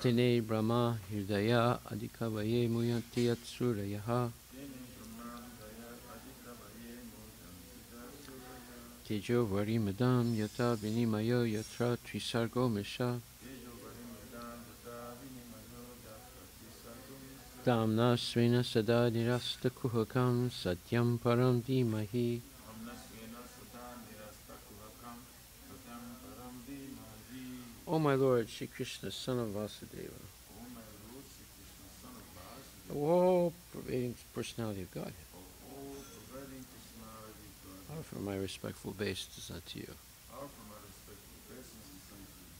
Tene Brahma Hirdaya Adikavaye Muyanti Yatsurayaha Tejo Varimadam Yata Vinimayo Yatra Trisargo Damna Srena Sada Nirasta Kuhakam Satyam Param Dimahi O my Lord, Shri Krishna, son of Vasudeva, all pervading personality of Godhead, offer my respectful obeisances unto you.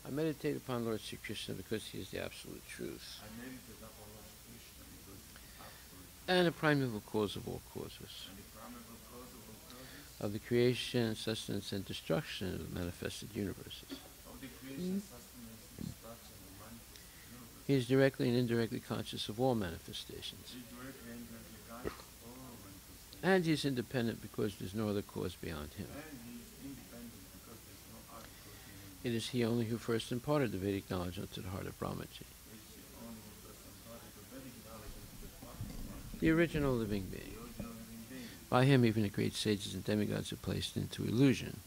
I meditate upon Lord Shri Krishna because he is the absolute truth and the primeval cause of all causes, of the creation, sustenance, and destruction of the manifested universes. Mm. He is directly and indirectly conscious of all manifestations. And he is independent because there is no other cause beyond him. It is he only who first imparted the Vedic knowledge unto the heart of Brahmaji. The original living being. By him even the great sages and demigods are placed into illusion.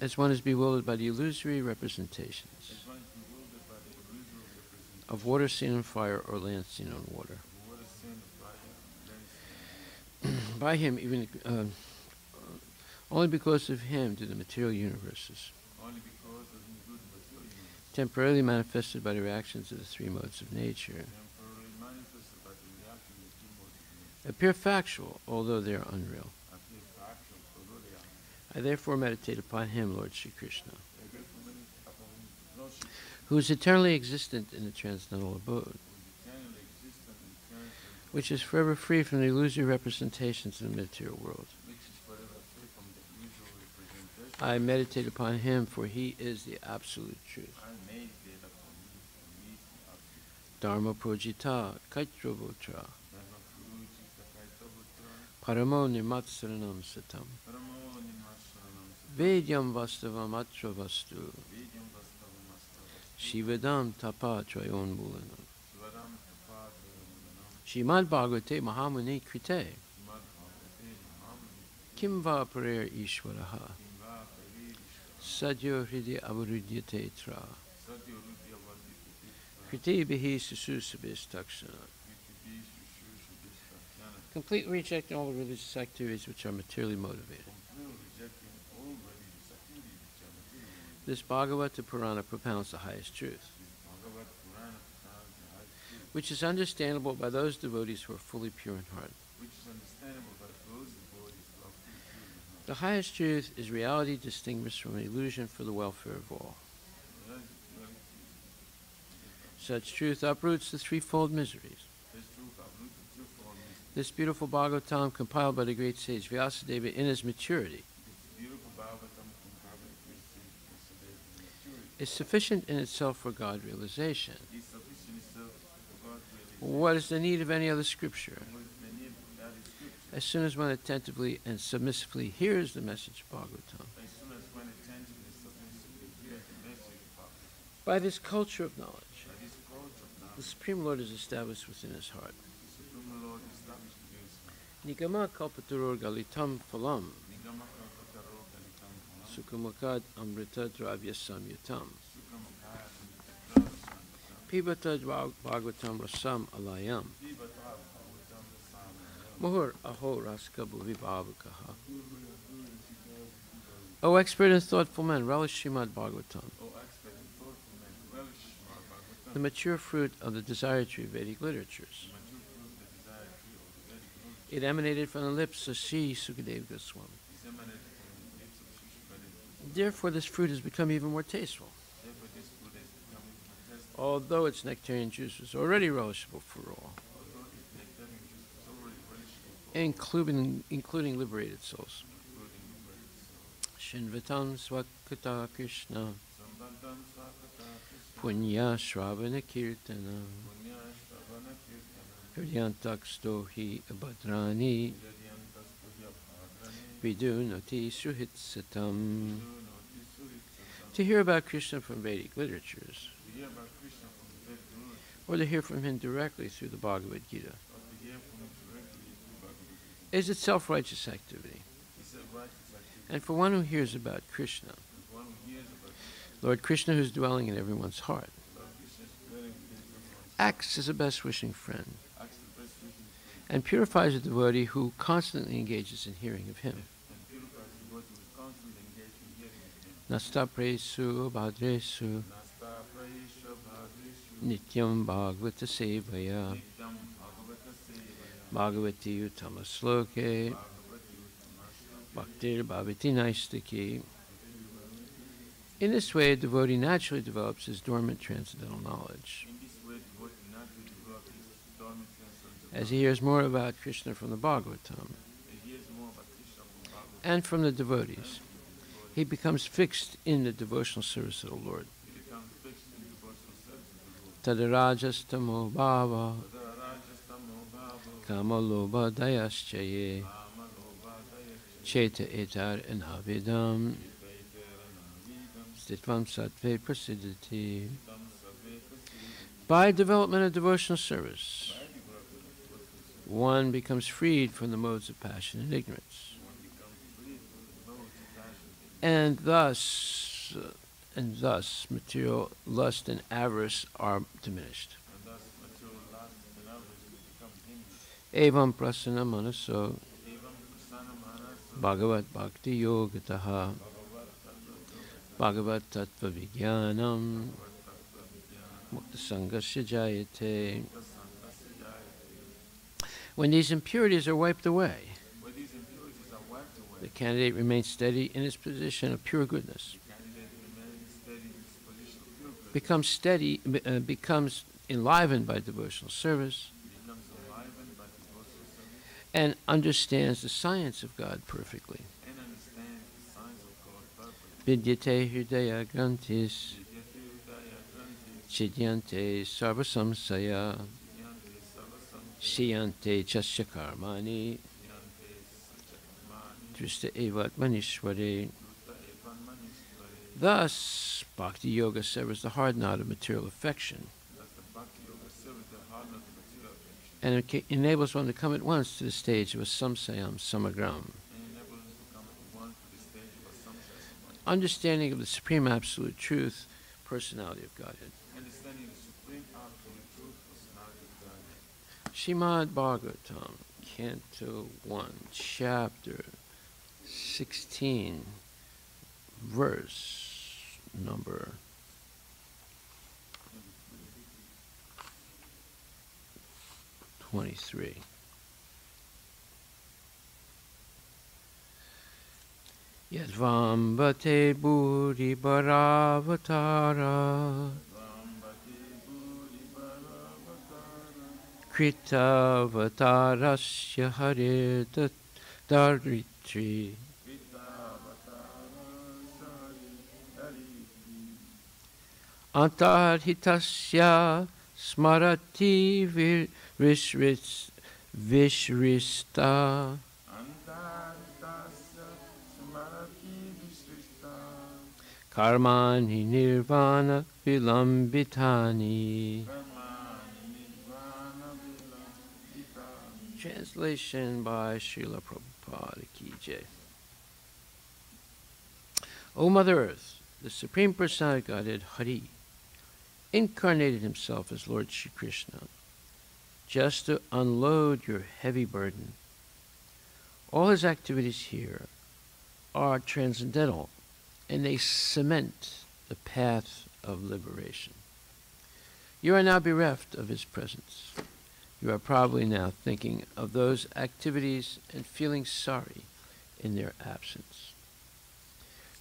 As one is bewildered by the illusory representations of water seen on fire or land seen on water. by him even uh, only because of him do the material universes temporarily manifested by the reactions of the three modes of nature appear factual, although they are unreal. I therefore meditate upon him, Lord Sri Krishna, who is eternally existent in the transcendental abode, which is forever free from the illusory representations of the material world. I meditate upon him, for he is the absolute truth. Dharma Projita Kaitravotra Paramo Nimatsaranam Satam Vedyam Vastavam Atra Vastu Shivadam Tapa Trayon Bulanam Shimad Bhagavate Mahamuni Krite Kim va Parer Ishwaraha Sadyo Hridi Avarudyate Tra Sususabis Takshana Completely rejecting all the religious activities which are materially motivated. This Bhagavata Purana propounds the highest truth, which is understandable by those devotees who are fully pure in heart. The highest truth is reality distinguished from illusion for the welfare of all. Such truth uproots the threefold miseries. This beautiful Bhagavatam, compiled by the great sage Vyasadeva in his maturity, is sufficient in itself for God realization. What is the need of any other scripture? As soon as one attentively and submissively hears the message of Bhagavatam, by this culture of knowledge, the Supreme Lord is established within his heart. Nigama kalpaturur galitam phalam. Sukamakad amrita dravya samyutam pibata bhagavatam rasam alayam. Muhur aho raska bhuvi bhavakaha. O expert and thoughtful man, relish Srimad Bhagavatam, the mature fruit of the desire tree of Vedic literatures. It emanated from the lips of Sri Sukadeva Goswami. Therefore, this fruit has become even more tasteful. Although its nectarian juice was already relishable for all, including, including liberated souls. Shinvatam Swakata Krishna Punya Shravana Kirtana. Hi abhadrani. Vidunoti suhitsatam. To hear about Krishna from Vedic literatures, or to hear from him directly through the Bhagavad Gita, is itself righteous activity. And for one who hears about Krishna, Lord Krishna, who's dwelling in everyone's heart, acts as a best wishing friend and purifies a devotee who constantly engages in hearing of him. Nastapresu bhadresu nityam bhagavata sevaya bhagavati utama sloke bhaktir bhavati naistaki. In this way, a devotee naturally develops his dormant transcendental knowledge. As he hears more about Krishna from the Bhagavatam and from the devotees, he becomes fixed in the devotional service of the Lord. Tadarajastamo bhava kamalobha dayaschaye cheta etar enhavidam By development of devotional service, one becomes freed from the modes of passion and ignorance. And thus, uh, and thus, material lust and avarice are diminished. Evam prasana manaso bhagavat bhakti yogataha bhagavat tattva vijnanam mukta sangasya jayate when these impurities are wiped away, the candidate remains steady in his position of pure goodness. Becomes steady, uh, becomes enlivened by devotional service, and understands the science of God perfectly. Vidyate hridaya grantis chidyante sarvasamsaya Siyante Chasya Karmani Drista Evat Manishwari. Thus, Bhakti Yoga severs the hard knot of material affection and it enables one to come at once to the stage of a samsayam samagram. Understanding of the supreme absolute truth, personality of Godhead. Shrimad Bhagavatam, Canto 1, Chapter 16, verse number Twenty-three. Yadvambate Bhuri Bharavatara Kritavatarasya Hare Daritri. Antarhitasya Smarati Vishris Vishrista Karmani nirvana vilambitani. Translation by Srila Prabhupada Kijay. O Mother Earth, the Supreme Personality of Godhead, Hari, incarnated himself as Lord Sri Krishna just to unload your heavy burden. All his activities here are transcendental and they cement the path of liberation. You are now bereft of his presence. You are probably now thinking of those activities and feeling sorry in their absence.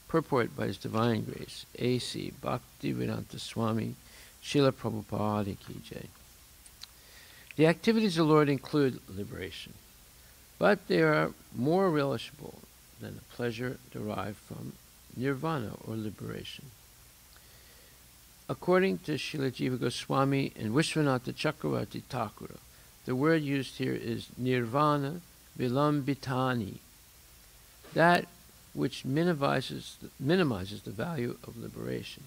Purport by His Divine Grace, A.C. Bhaktivedanta Swami, Srila Prabhupada Ki Jai. The activities of the Lord include liberation, but they are more relishable than the pleasure derived from nirvana or liberation. According to Srila Jiva Goswami and Vishwanatha Chakravarti Thakura, The word used here is nirvana vilambitani, that which minimizes, minimizes the value of liberation.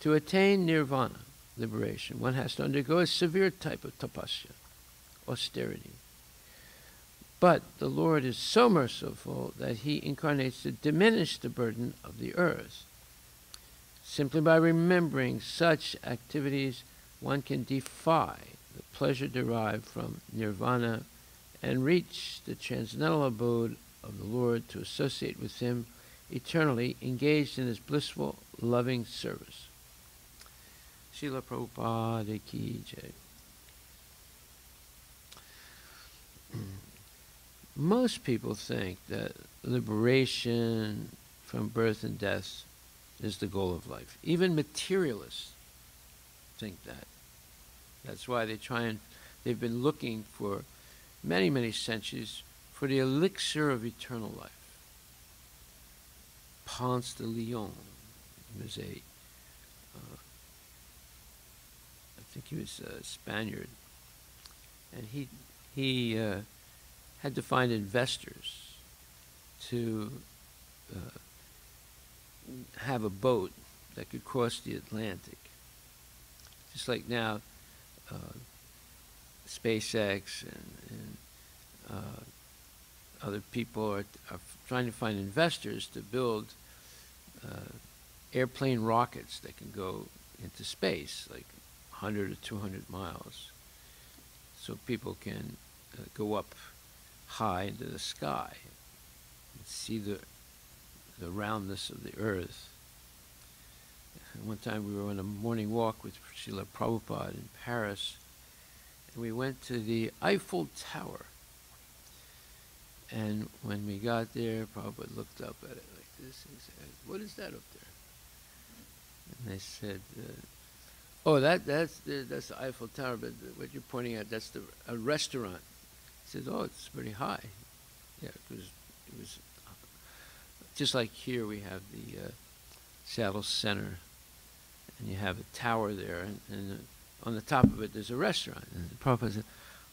To attain nirvana, liberation, one has to undergo a severe type of tapasya, austerity. But the Lord is so merciful that he incarnates to diminish the burden of the earth. Simply by remembering such activities, one can defy the pleasure derived from nirvana and reach the transcendental abode of the Lord to associate with him eternally, engaged in his blissful, loving service. Srila Prabhupada ki jai. Most people think that liberation from birth and death is the goal of life. Even materialists think that. That's why they try and they've been looking for many, many centuries for the elixir of eternal life. Ponce de Leon was a, uh, I think he was a Spaniard, and he he uh, had to find investors to uh, have a boat that could cross the Atlantic. Just like now, uh, SpaceX and, and uh, other people are, are, trying to find investors to build uh, airplane rockets that can go into space, like 100 or 200 miles, so people can uh, go up high into the sky and see the the roundness of the earth. one time we were on a morning walk with Srila Prabhupada in Paris, and we went to the Eiffel Tower. And when we got there, Prabhupada looked up at it like this and said, What is that up there? And they said, uh, Oh, that, that's, the, that's the Eiffel Tower, but what you're pointing at, that's the, a restaurant. He said, Oh, it's pretty high. Yeah, it was, it was just like here we have the uh, Seattle Center, and you have a tower there, and, and on the top of it there's a restaurant. And the Prabhupada said,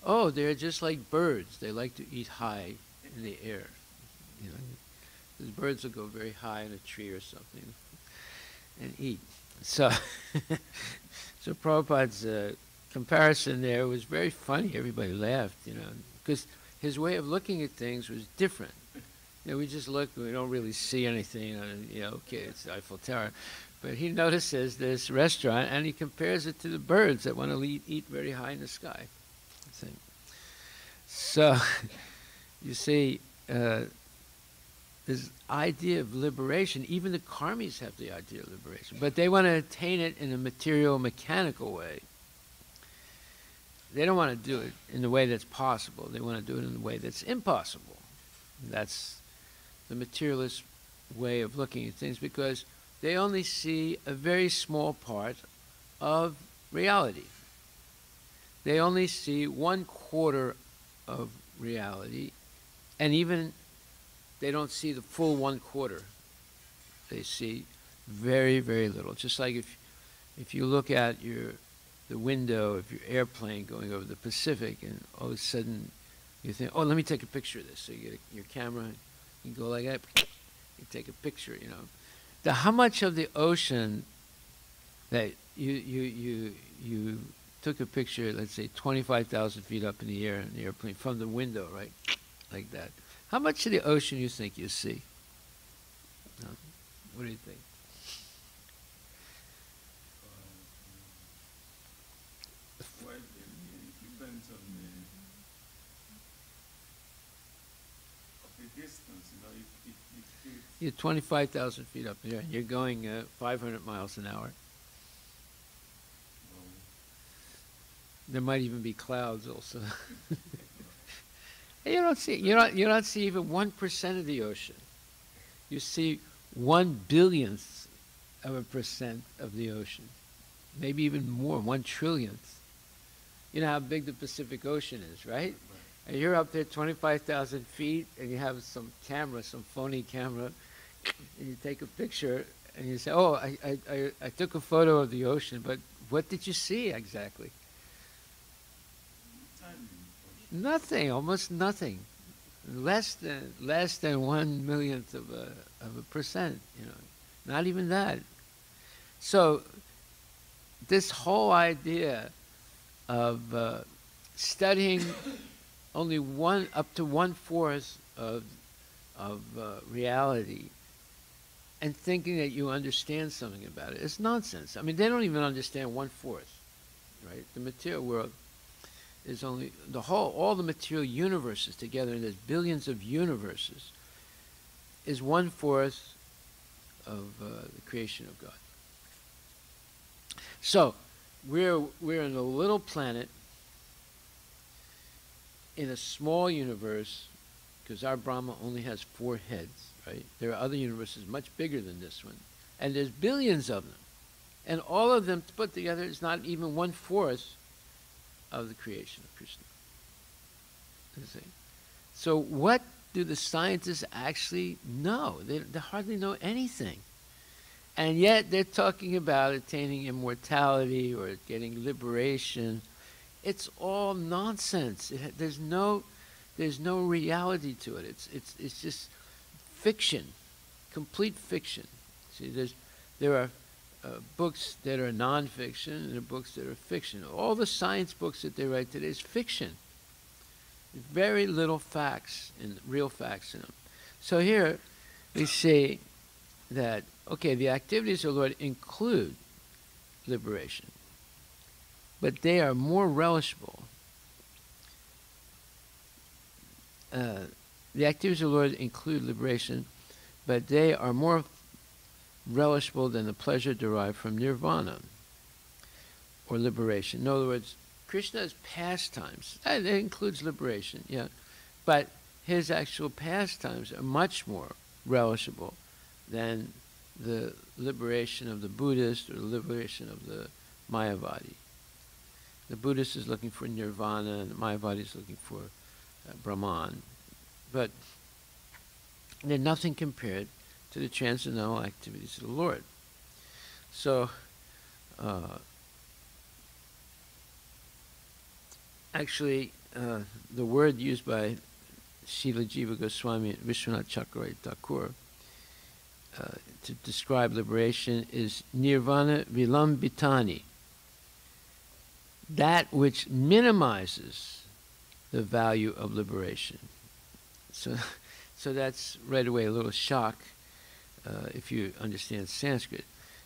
"Oh, they're just like birds. They like to eat high in the air. You know, the birds will go very high in a tree or something and eat." So, so Prabhupada's uh, comparison there was very funny. Everybody laughed, you know, because his way of looking at things was different you know, we just look, we don't really see anything. And, you know, okay, it's Eiffel Tower. But he notices this restaurant and he compares it to the birds that want to eat, eat very high in the sky. So, you see, uh, this idea of liberation, even the karmis have the idea of liberation, but they want to attain it in a material, mechanical way. They don't want to do it in the way that's possible. They want to do it in the way that's impossible. That's the materialist way of looking at things because they only see a very small part of reality. They only see one quarter of reality, and even they don't see the full one quarter. They see very, very little. Just like if, if you look at your the window of your airplane going over the Pacific, and all of a sudden you think, "Oh, let me take a picture of this." So you get your camera, and you go like that, you take a picture, you know. The, how much of the ocean that you, you, you, you took a picture, let's say 25,000 feet up in the air in the airplane from the window, right? Like that. How much of the ocean you think you see? No? What do you think? You're 25,000 feet up there, and you're going uh, 500 miles an hour. There might even be clouds also. you don't see you don't you don't see even one percent of the ocean. You see one billionth of a percent of the ocean, maybe even more, one trillionth. You know how big the Pacific Ocean is, right? And you're up there 25,000 feet, and you have some camera, some phony camera, and you take a picture and you say, "Oh, I, I, I, I took a photo of the ocean, but what did you see exactly?" Nothing, almost nothing. Less than less than one millionth of a of a percent, you know. Not even that. So this whole idea of uh, studying only one up to one fourth of of uh, reality and thinking that you understand something about it. it is nonsense. I mean, they don't even understand one fourth, right? The material world is only the whole, all the material universes together, and there's billions of universes, is one fourth of uh, the creation of God. So, we're we're in a little planet in a small universe because our Brahma only has four heads, right? There are other universes much bigger than this one, and there's billions of them, and all of them put together is not even one fourth of the creation of Krishna. So, what do the scientists actually know? They, they hardly know anything. And yet they're talking about attaining immortality or getting liberation. It's all nonsense. It, there's no there's no reality to it. It's it's it's just fiction, complete fiction. See, there's there are uh, books that are nonfiction and there are books that are fiction. All the science books that they write today is fiction. Very little facts and real facts in them. So here we see that okay, the activities of the Lord include liberation, but they are more relishable Uh, the activities of the Lord include liberation, but they are more relishable than the pleasure derived from nirvana or liberation. In other words, Krishna's pastimes, that includes liberation, yeah, but his actual pastimes are much more relishable than the liberation of the Buddhist or the liberation of the Mayavadi. The Buddhist is looking for nirvana, and the Mayavadi is looking for uh, Brahman. But they're nothing compared to the transcendental activities of the Lord. So, uh, actually, uh, the word used by Srila Jiva Goswami and Vishwanath Chakravarti Thakur uh, to describe liberation is nirvana vilambitani, that which minimizes the value of liberation. So, so that's right away a little shock uh, if you understand Sanskrit.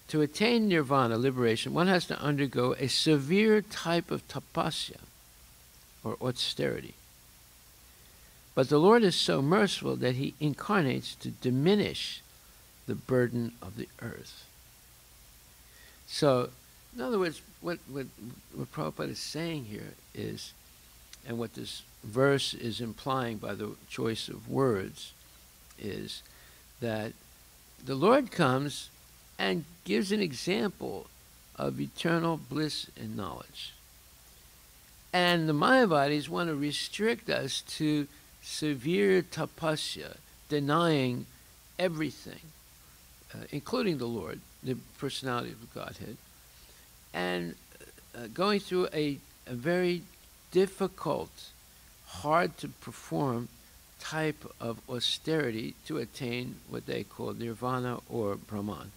To attain nirvana, liberation, one has to undergo a severe type of tapasya or austerity. But the Lord is so merciful that he incarnates to diminish the burden of the earth. So, in other words, what, what, what Prabhupada is saying here is and what this verse is implying by the choice of words is that the Lord comes and gives an example of eternal bliss and knowledge. And the Mayavadis want to restrict us to severe tapasya, denying everything, uh, including the Lord, the personality of the Godhead, and uh, going through a, a very difficult, hard to perform type of austerity to attain what they call nirvana or Brahman.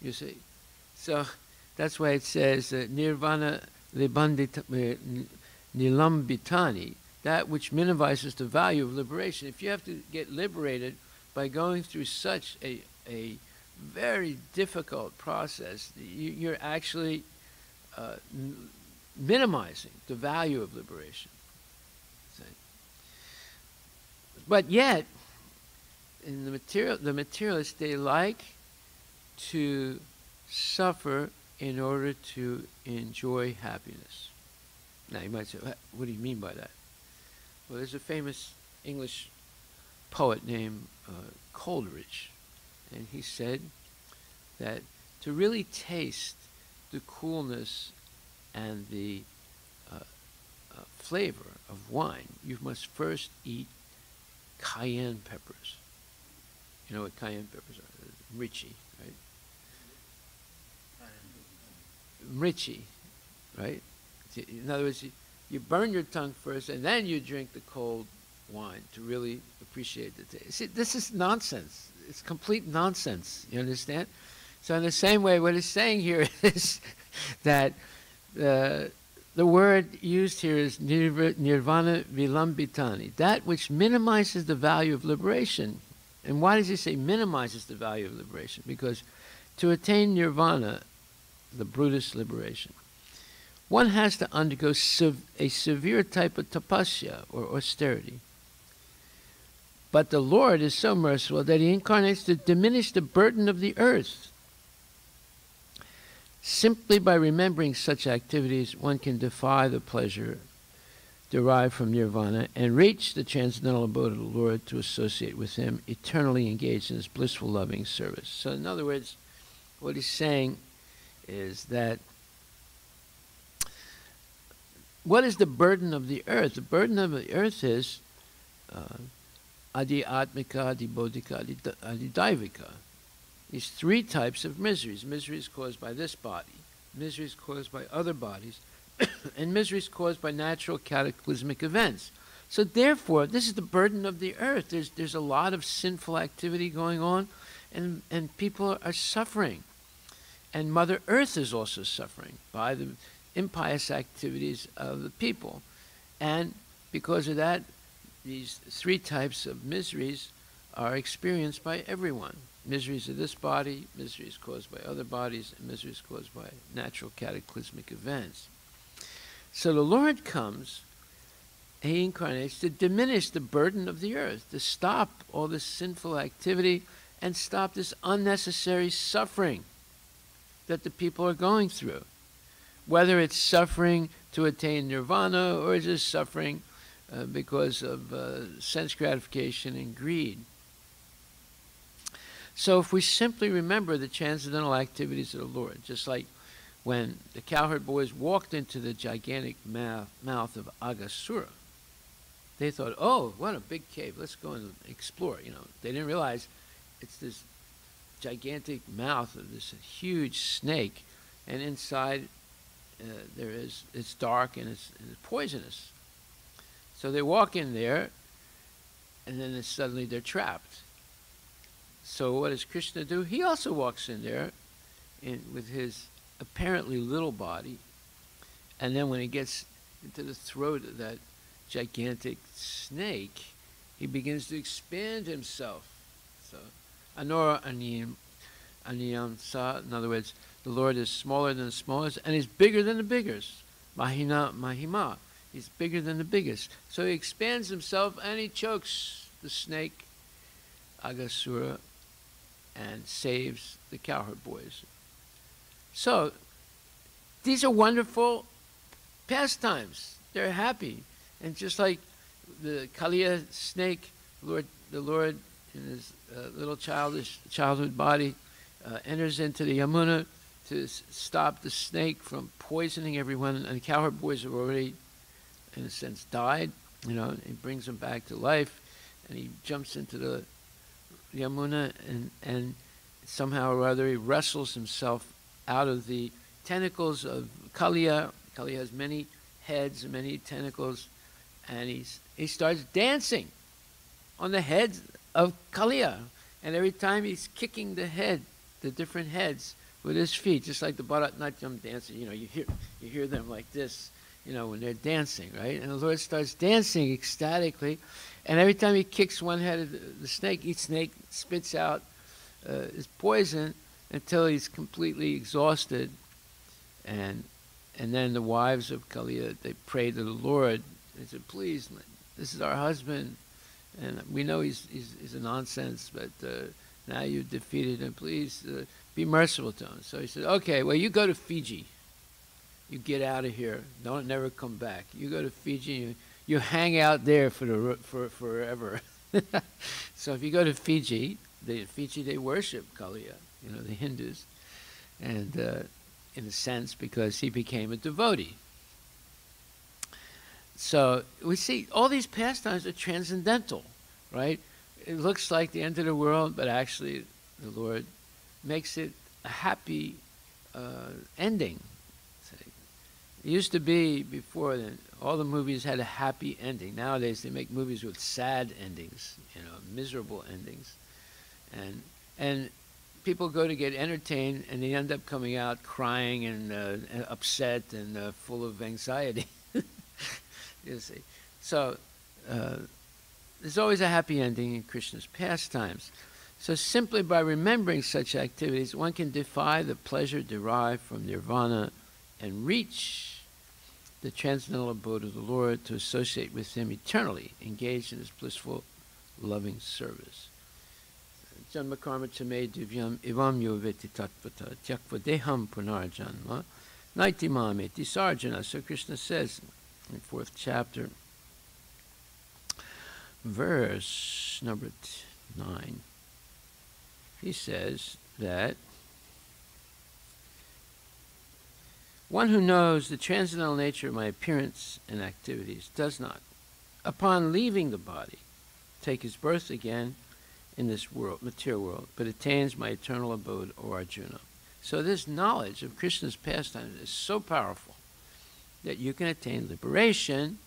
You see? So that's why it says uh, nirvana vilambitani, that which minimizes the value of liberation. If you have to get liberated by going through such a, a very difficult process, you, are actually uh, minimizing the value of liberation. But yet, in the material, the materialists, they like to suffer in order to enjoy happiness. Now, you might say, what do you mean by that? Well, there's a famous English poet named uh, Coleridge, and he said that to really taste the coolness and the uh, uh, flavor of wine, you must first eat cayenne peppers. You know what cayenne peppers are? Richie, right? Richie, right? In other words, you burn your tongue first, and then you drink the cold wine to really appreciate the taste. See, this is nonsense. It's complete nonsense. You understand? So in the same way, what he's saying here is that uh, the word used here is nirvana vilambitani, that which minimizes the value of liberation. And why does he say minimizes the value of liberation? Because to attain nirvana, the Buddhist liberation, one has to undergo sev a severe type of tapasya or austerity. But the Lord is so merciful that he incarnates to diminish the burden of the earth Simply by remembering such activities, one can defy the pleasure derived from nirvana and reach the transcendental abode of the Lord to associate with Him, eternally engaged in His blissful, loving service. So, in other words, what he's saying is that what is the burden of the earth? The burden of the earth is uh, adi atmika, adi bodhika, adi daivika these three types of miseries miseries caused by this body, miseries caused by other bodies, and miseries caused by natural cataclysmic events. So, therefore, this is the burden of the earth. There's, there's a lot of sinful activity going on, and, and people are suffering. And Mother Earth is also suffering by the impious activities of the people. And because of that, these three types of miseries are experienced by everyone miseries of this body, miseries caused by other bodies, and miseries caused by natural cataclysmic events. So the Lord comes, He incarnates to diminish the burden of the earth, to stop all this sinful activity and stop this unnecessary suffering that the people are going through. Whether it's suffering to attain nirvana or just suffering uh, because of uh, sense gratification and greed. So if we simply remember the transcendental activities of the Lord, just like when the cowherd boys walked into the gigantic mouth, mouth of Aghasura, they thought, oh, what a big cave. Let's go and explore. You know, they didn't realize it's this gigantic mouth of this huge snake, and inside uh, there is it's dark and it's, it's, poisonous. So they walk in there, and then suddenly they're trapped. So what does Krishna do? He also walks in there in, with his apparently little body, and then when he gets into the throat of that gigantic snake, he begins to expand himself. So, Anora Aniyam, Aniyam in other words, the Lord is smaller than the smallest, and he's bigger than the biggest. Mahina Mahima, he's bigger than the biggest. So he expands himself and he chokes the snake, Aghasura, and saves the cowherd boys. So these are wonderful pastimes. They're happy. And just like the Kaliya snake, Lord, the Lord in his uh, little childish childhood body uh, enters into the Yamuna to stop the snake from poisoning everyone. And the cowherd boys have already, in a sense, died. You know, he brings him back to life, and he jumps into the Yamuna, and, and somehow or other he wrestles himself out of the tentacles of Kaliya. Kaliya has many heads and many tentacles, and he's, he starts dancing on the heads of Kaliya. And every time he's kicking the head, the different heads, with his feet, just like the Bharatanatyam dancer, you know, you hear, you hear them like this, you know, when they're dancing, right? And the Lord starts dancing ecstatically, and every time he kicks one head of the snake, each snake spits out uh, his poison until he's completely exhausted. And and then the wives of Kaliya, they pray to the Lord. They said, please, this is our husband. And we know he's, he's, he's a nonsense, but uh, now you've defeated him. Please uh, be merciful to him. So he said, okay, well, you go to Fiji. You get out of here. Don't never come back. You go to Fiji. You, you hang out there for the for forever. so if you go to Fiji, the Fiji they worship Kaliya, you know, the Hindus, and uh, in a sense because he became a devotee. So we see all these pastimes are transcendental, right? It looks like the end of the world, but actually the Lord makes it a happy uh, ending. It used to be before then, all the movies had a happy ending. Nowadays, they make movies with sad endings, you know, miserable endings. And, and people go to get entertained and they end up coming out crying and, uh, upset and uh, full of anxiety. you see. So uh, there's always a happy ending in Krishna's pastimes. So simply by remembering such activities, one can defy the pleasure derived from nirvana and reach the transcendental abode of the Lord to associate with Him eternally, engaged in His blissful, loving service. Janmakarma chame divyam ivam yoveti tatvata tyakva deham punarjanma naitimam eti sarjana. So Krishna says in the fourth chapter, verse number nine, he says that one who knows the transcendental nature of my appearance and activities does not, upon leaving the body, take his birth again in this world, material world, but attains my eternal abode, O Arjuna. So this knowledge of Krishna's pastimes is so powerful that you can attain liberation,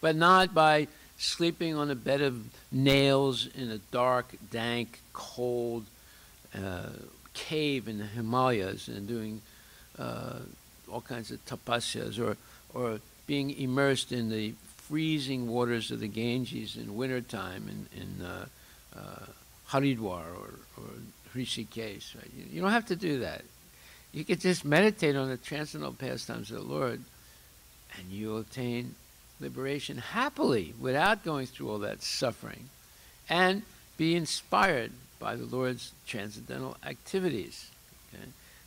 but not by sleeping on a bed of nails in a dark, dank, cold uh, cave in the Himalayas and doing uh, all kinds of tapasyas or, or being immersed in the freezing waters of the Ganges in wintertime in, in uh, uh, Haridwar or, or Rishikesh. Right? You, you don't have to do that. You can just meditate on the transcendental pastimes of the Lord and you attain liberation happily without going through all that suffering and be inspired by the Lord's transcendental activities. Okay?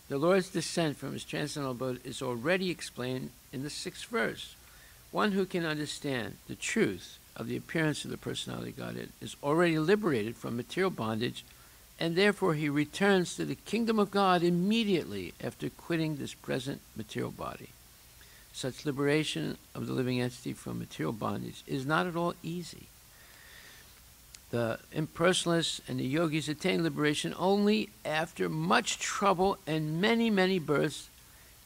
The Lord's descent from his transcendental abode is already explained in the sixth verse. One who can understand the truth of the appearance of the personality Godhead is already liberated from material bondage, and therefore he returns to the kingdom of God immediately after quitting this present material body. Such liberation of the living entity from material bondage is not at all easy. The impersonalists and the yogis attain liberation only after much trouble and many, many births.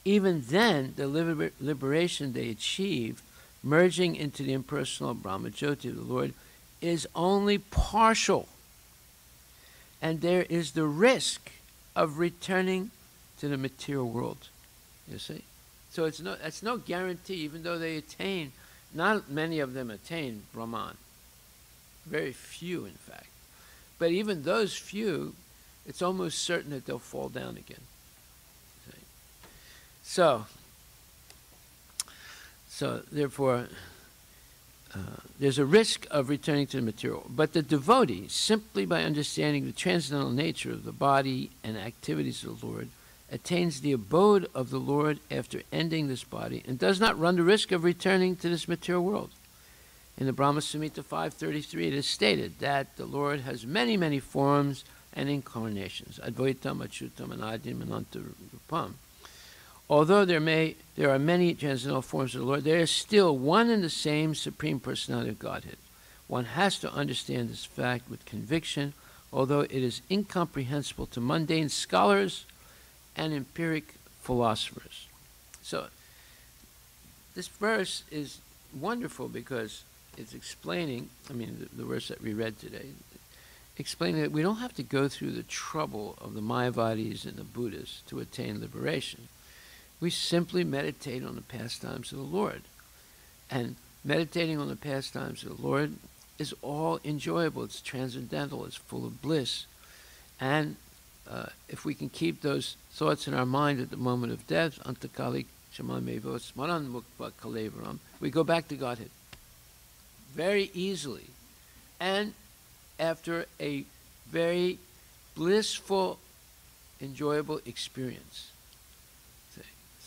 Even then, the liber- liberation they achieve, merging into the impersonal Brahmajyoti of the Lord, is only partial. And there is the risk of returning to the material world. You see? So it's no, that's no guarantee, even though they attain, not many of them attain Brahman. Very few, in fact. But even those few, it's almost certain that they'll fall down again. So, so therefore, uh, there's a risk of returning to the material. But the devotee, simply by understanding the transcendental nature of the body and activities of the Lord, attains the abode of the Lord after ending this body and does not run the risk of returning to this material world. In the Brahma Samhita 533, it is stated that the Lord has many, many forms and incarnations, Advaitam, Achyutam, Anadim, Rupam. Although there, may, there are many transcendental forms of the Lord, there is still one and the same Supreme Personality of Godhead. One has to understand this fact with conviction, although it is incomprehensible to mundane scholars and empiric philosophers. So, this verse is wonderful because it's explaining, I mean, the, the, verse that we read today, explaining that we don't have to go through the trouble of the Mayavadis and the Buddhists to attain liberation. We simply meditate on the pastimes of the Lord. And meditating on the pastimes of the Lord is all enjoyable, it's transcendental, it's full of bliss. And uh, if we can keep those thoughts in our mind at the moment of death, antakali we go back to Godhead very easily. And after a very blissful, enjoyable experience.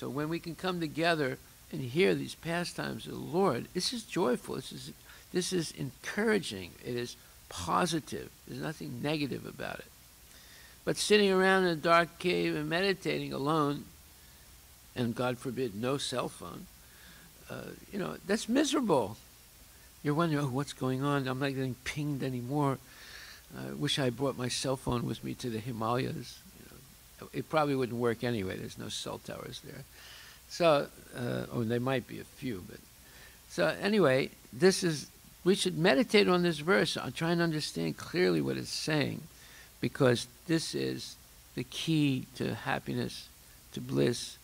So when we can come together and hear these pastimes of the Lord, this is joyful. This is, this is encouraging. It is positive. There's nothing negative about it. But sitting around in a dark cave and meditating alone, and God forbid, no cell phone, uh, you know, that's miserable. You're wondering, oh, what's going on? I'm not getting pinged anymore. I wish I brought my cell phone with me to the Himalayas. You know, it probably wouldn't work anyway. There's no cell towers there. So, uh, oh, there might be a few, but so anyway, this is we should meditate on this verse. I'll try and understand clearly what it's saying, because this is the key to happiness, to bliss,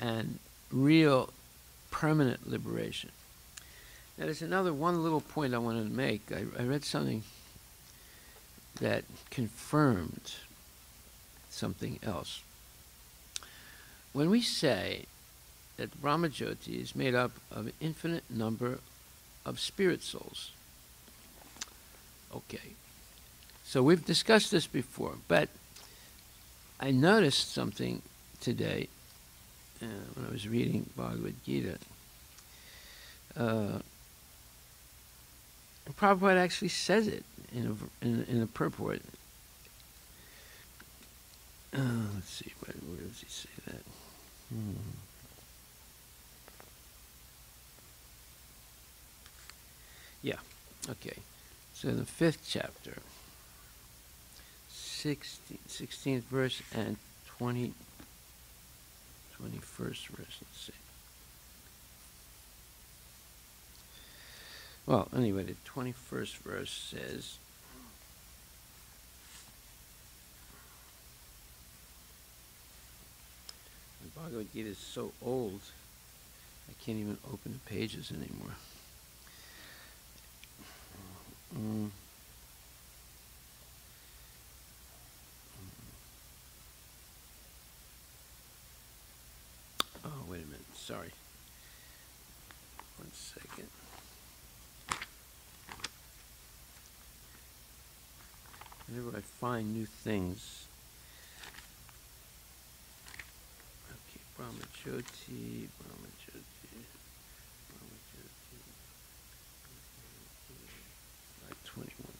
and real permanent liberation. Now, there's another one little point I wanted to make. I, I read something that confirmed something else. When we say that Brahmajyoti is made up of an infinite number of spirit souls, okay. So we've discussed this before, but I noticed something today uh, when I was reading Bhagavad Gita. Uh, Prabhupada actually says it in a, in, in a purport. Uh, let's see, where, where, does he say that? Hmm. Yeah, okay. So the fifth chapter, 16, 16th verse and 20, 21st verse, let's see. Well, anyway, the 21st verse says, the Bhagavad Gita is so old, I can't even open the pages anymore. Mm. Oh, wait a minute. Sorry. One second. Whenever I find new things. Okay, Brahmajyoti, Brahmajyoti, Brahmajyoti. 521.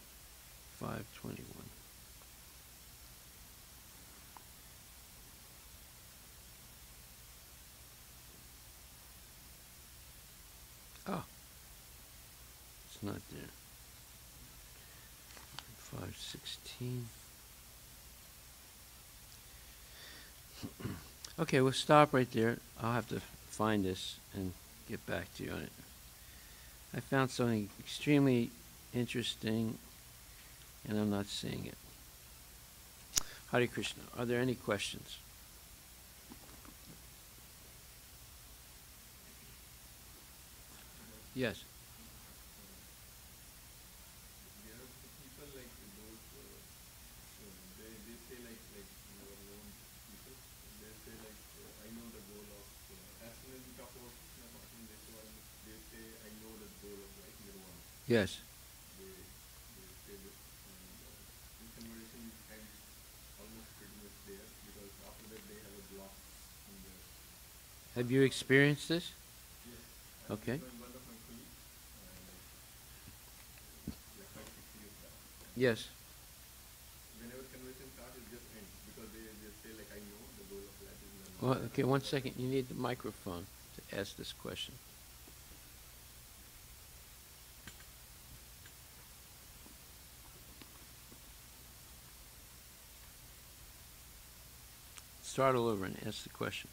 521. Oh. Ah. It's not there. 516. okay, we'll stop right there. I'll have to find this and get back to you on it. I found something extremely interesting, and I'm not seeing it. Hare Krishna. Are there any questions? Yes. There are people like those, uh, uh, they, they say like, like our own people, they say like, uh, I know the goal of, uh, as soon as we talk about Krishna consciousness, they, say, they say, I know the goal of life, nirvana. Yes. They, they say this, and uh, in conversation it ends almost pretty much there, because after that they have a block in their, Have you experienced this? yes. I Okay. remember One of my colleagues, uh, like five, six years back. and Yes. whenever conversation starts, it just ends because they just say like I know the goal of life is nirvana. Well, okay, one second. You need the microphone to ask this question. Start all over and ask the question.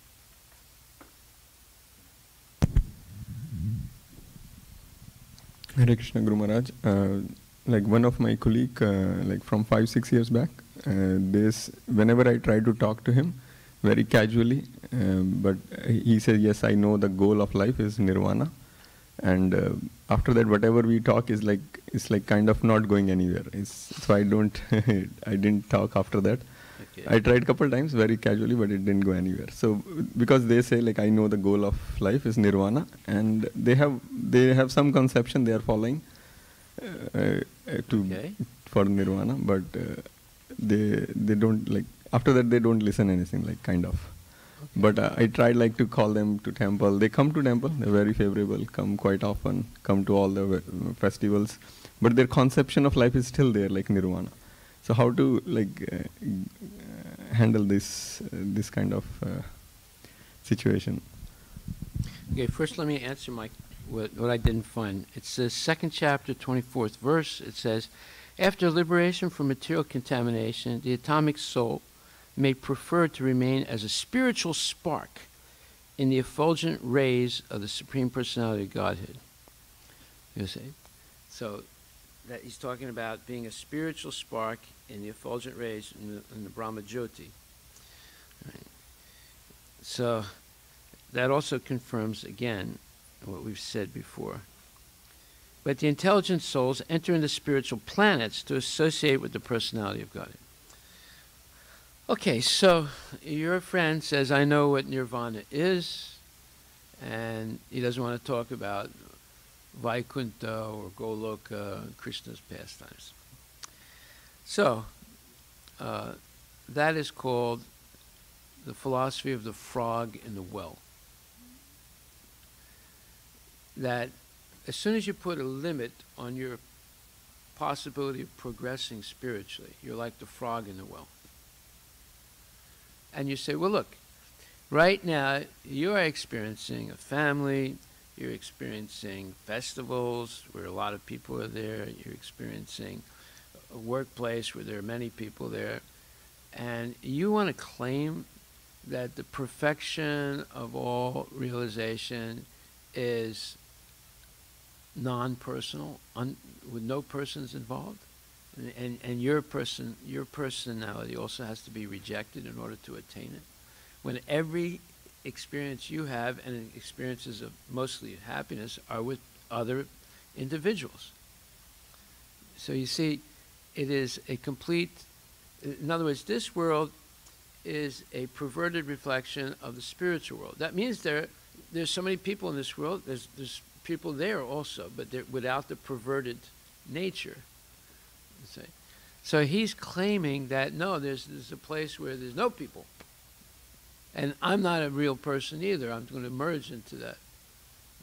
Hare Krishna Guru Maharaj. Uh, like one of my colleague, uh, like from five six years back, uh, this whenever I try to talk to him, very casually, um, but he says yes, I know the goal of life is nirvana, and uh, after that, whatever we talk is like it's like kind of not going anywhere. It's, so I don't, I didn't talk after that. Okay. I tried couple times very casually, but it didn't go anywhere. So because they say like I know the goal of life is nirvana, and they have they have some conception they are following uh, uh, to Okay. for nirvana, but uh, they they don't like after that they don't listen anything like kind of. But uh, I tried like to call them to temple. They come to temple. They're very favorable. Come quite often. Come to all the uh, festivals. But their conception of life is still there, like nirvana. So how to like uh, handle this uh, this kind of uh, situation? Okay, first let me answer my what, what I didn't find. It's the second chapter, 24th verse. It says, After liberation from material contamination, the atomic soul may prefer to remain as a spiritual spark in the effulgent rays of the Supreme Personality of Godhead. You see? So that he's talking about being a spiritual spark in the effulgent rays in the, in the Brahma Jyoti. Right. So that also confirms again what we've said before. But the intelligent souls enter into spiritual planets to associate with the personality of God. Okay, so your friend says, I know what nirvana is, and he doesn't want to talk about Vaikuntha or Goloka, Krishna's pastimes. So, uh, that is called the philosophy of the frog in the well. That as soon as you put a limit on your possibility of progressing spiritually, you're like the frog in the well. And you say, well, look, right now you are experiencing a family, you're experiencing festivals where a lot of people are there, you're experiencing a workplace where there are many people there, and you want to claim that the perfection of all realization is non-personal, un, with no persons involved, and, and, and your person, your personality also has to be rejected in order to attain it. When every experience you have and experiences of mostly happiness are with other individuals. So you see, it is a complete. In other words, this world is a perverted reflection of the spiritual world. That means there, there's so many people in this world. There's there's people there also, but without the perverted nature. So he's claiming that no, there's, there's a place where there's no people. And I'm not a real person either. I'm going to merge into that.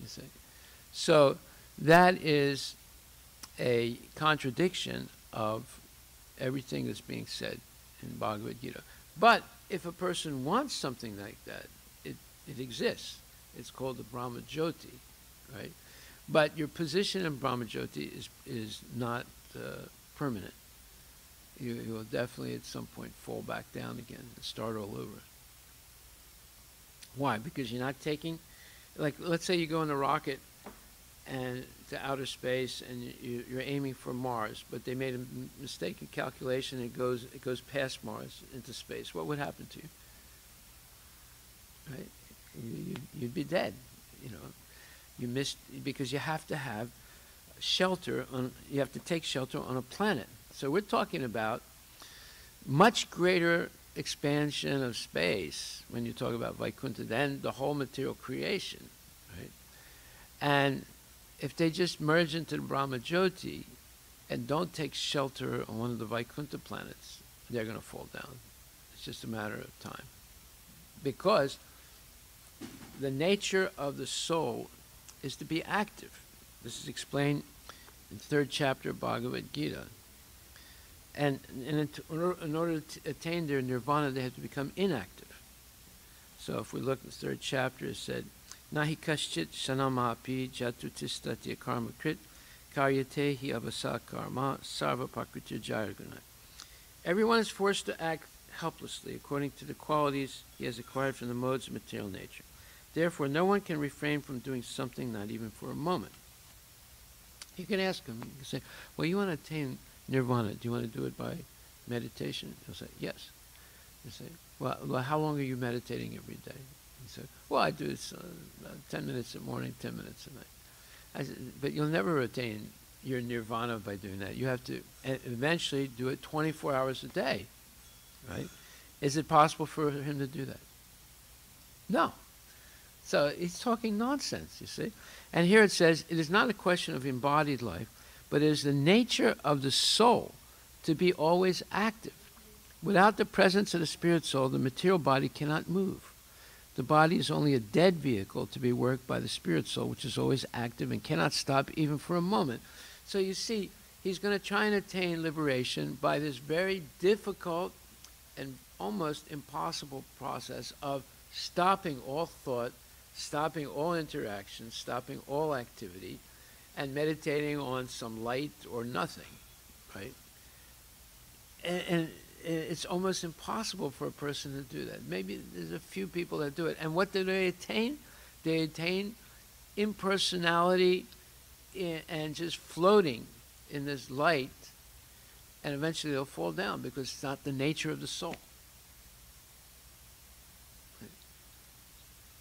You see. So that is a contradiction of everything that's being said in Bhagavad Gita. But if a person wants something like that, it, it exists. It's called the Brahma Jyoti right? But your position in Brahmajyoti is, is not uh, permanent. You, you will definitely at some point fall back down again and start all over. Why? Because you're not taking, like, let's say you go in a rocket and to outer space and you, you're aiming for Mars, but they made a mistake in calculation. It goes it goes past Mars into space. What would happen to you? Right? You, you'd be dead. You know, you missed because you have to have shelter on you have to take shelter on a planet so we're talking about much greater expansion of space when you talk about Vaikuntha than the whole material creation right and if they just merge into the Brahma Jyoti and don't take shelter on one of the Vaikuntha planets they're going to fall down it's just a matter of time because the nature of the soul is to be active. This is explained in third chapter of Bhagavad Gita. And, and in order to attain their nirvana, they have to become inactive. So if we look at the third chapter, it said, Nahi kaschit shanamapi jatutistatya karma krit karyate hi avasa karma sarva prakriti jayaguna. Everyone is forced to act helplessly according to the qualities he has acquired from the modes of material nature. Therefore, no one can refrain from doing something, not even for a moment. You can ask him, you can say, Well, you want to attain nirvana. Do you want to do it by meditation? He'll say, Yes. You say, well, well, how long are you meditating every day? He said, Well, I do this uh, 10 minutes in the morning, 10 minutes at night. I said, But you'll never attain your nirvana by doing that. You have to eventually do it 24 hours a day, right? Is it possible for him to do that? No. So he's talking nonsense, you see. And here it says it is not a question of embodied life, but it is the nature of the soul to be always active. Without the presence of the spirit soul, the material body cannot move. The body is only a dead vehicle to be worked by the spirit soul, which is always active and cannot stop even for a moment. So you see, he's going to try and attain liberation by this very difficult and almost impossible process of stopping all thought stopping all interaction, stopping all activity, and meditating on some light or nothing, right? And, and it's almost impossible for a person to do that. Maybe there's a few people that do it. And what do they attain? They attain impersonality and just floating in this light, and eventually they'll fall down because it's not the nature of the soul.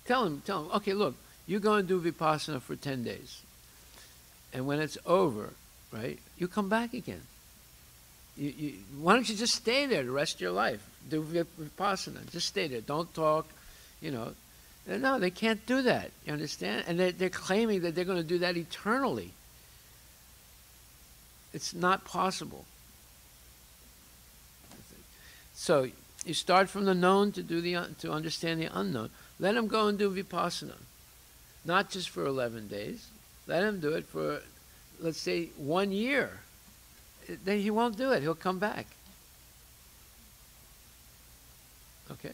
Tell him, tell him, okay, look, you go and do vipassana for 10 days. And when it's over, right, you come back again. You, you, why don't you just stay there the rest of your life? Do vipassana. Just stay there. Don't talk, you know. No, they can't do that. You understand? And they're, they're claiming that they're going to do that eternally. It's not possible. So you start from the known to do the to understand the unknown. Let them go and do vipassana, not just for eleven days. Let him do it for, let's say, one year. Then he won't do it. He'll come back. Okay.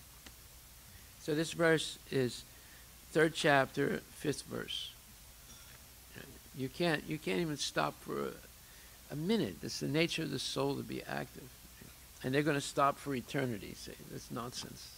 So this verse is third chapter, fifth verse. You can't you can't even stop for a, a minute. It's the nature of the soul to be active. And they're going to stop for eternity. Say that's nonsense.